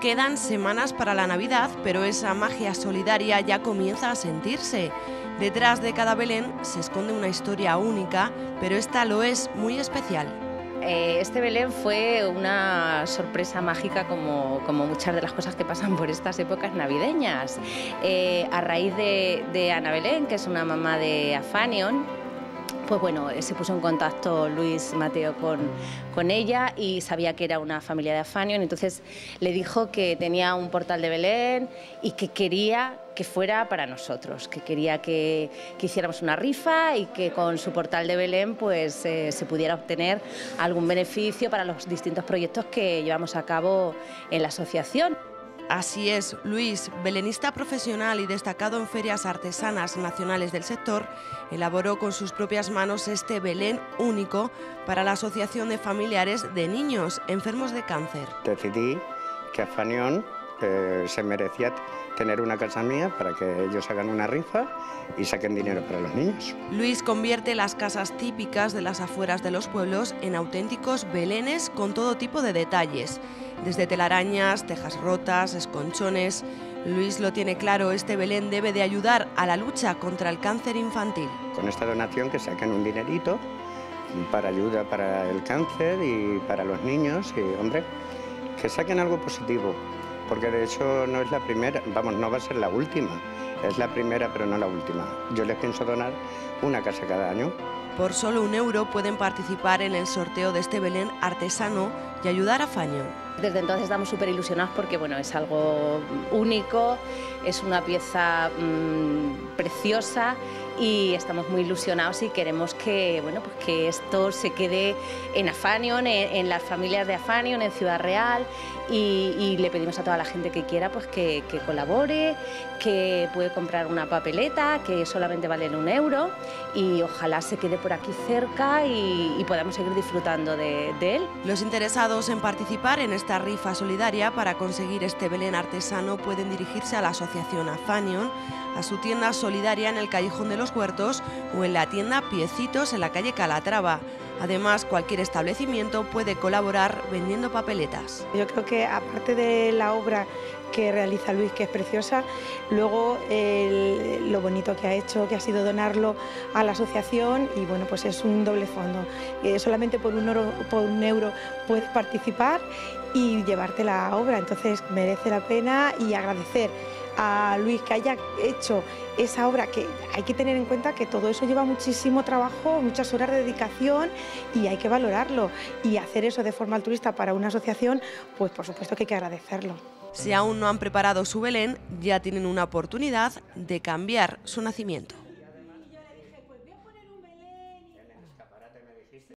Quedan semanas para la Navidad, pero esa magia solidaria ya comienza a sentirse. Detrás de cada Belén se esconde una historia única, pero esta lo es muy especial. Eh, este Belén fue una sorpresa mágica como, muchas de las cosas que pasan por estas épocas navideñas. Eh, a raíz de Ana Belén, que es una mamá de Afanion, pues bueno, se puso en contacto Luis Mateo con, con ella y sabía que era una familia de Afanion, entonces le dijo que tenía un portal de Belén y que quería que fuera para nosotros, que quería que, que hiciéramos una rifa y que con su portal de Belén pues eh, se pudiera obtener algún beneficio para los distintos proyectos que llevamos a cabo en la asociación. Así es, Luis, belenista profesional y destacado en ferias artesanas nacionales del sector, elaboró con sus propias manos este Belén único para la Asociación de Familiares de Niños Enfermos de Cáncer. Decidí que Afanión eh, se merecía tener una casa mía para que ellos hagan una rifa y saquen dinero para los niños. Luis convierte las casas típicas de las afueras de los pueblos en auténticos belenes con todo tipo de detalles, desde telarañas, tejas rotas, esconchones. Luis lo tiene claro, este Belén debe de ayudar a la lucha contra el cáncer infantil. Con esta donación que saquen un dinerito para ayuda para el cáncer y para los niños y, hombre, que saquen algo positivo, porque de hecho no es la primera, vamos, no va a ser la última, es la primera pero no la última. Yo les pienso donar una casa cada año. Por solo un euro pueden participar en el sorteo de este Belén artesano y ayudar a Faño. Desde entonces estamos súper ilusionados porque bueno, es algo único, es una pieza mmm, preciosa y estamos muy ilusionados y queremos que, bueno, pues que esto se quede en Afanion, en, las familias de Afanion, en Ciudad Real y, le pedimos a toda la gente que quiera pues que, colabore, que puede comprar una papeleta que solamente vale un euro y ojalá se quede por aquí cerca y, podamos seguir disfrutando de, de, él. Los interesados en participar en esta rifa solidaria para conseguir este Belén artesano pueden dirigirse a la asociación Afanion, a su tienda solidaria en el Callejón de los Huertos o en la tienda Piecitos en la calle Calatrava. Además, cualquier establecimiento puede colaborar vendiendo papeletas. Yo creo que aparte de la obra que realiza Luis, que es preciosa, luego el, lo bonito que ha hecho, que ha sido donarlo a la asociación y bueno, pues es un doble fondo. Eh, solamente por un, por un euro puedes participar y llevarte la obra, entonces merece la pena y agradecer a Luis que haya hecho esa obra, que hay que tener en cuenta que todo eso lleva muchísimo trabajo, muchas horas de dedicación y hay que valorarlo. Y hacer eso de forma altruista para una asociación, pues por supuesto que hay que agradecerlo. Si aún no han preparado su Belén, ya tienen una oportunidad de cambiar su nacimiento.